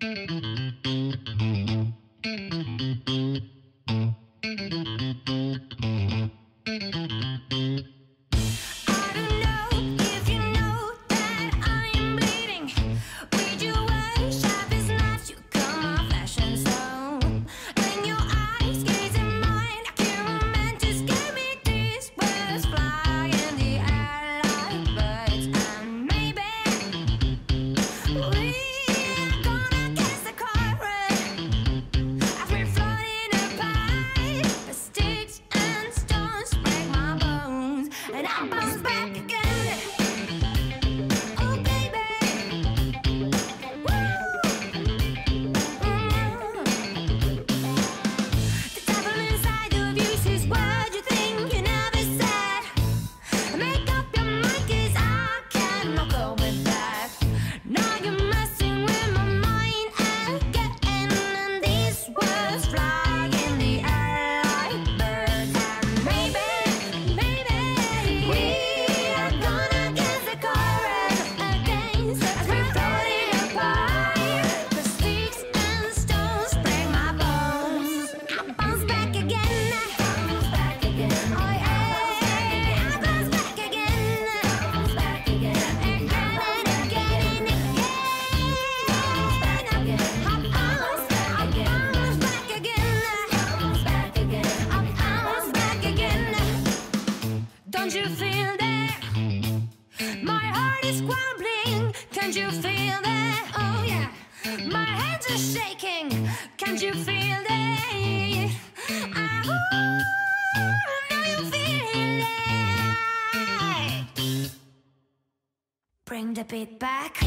Thank you. Can't you feel that? Oh yeah. My hands are shaking. Can't you feel that? You feel it. Bring the beat back.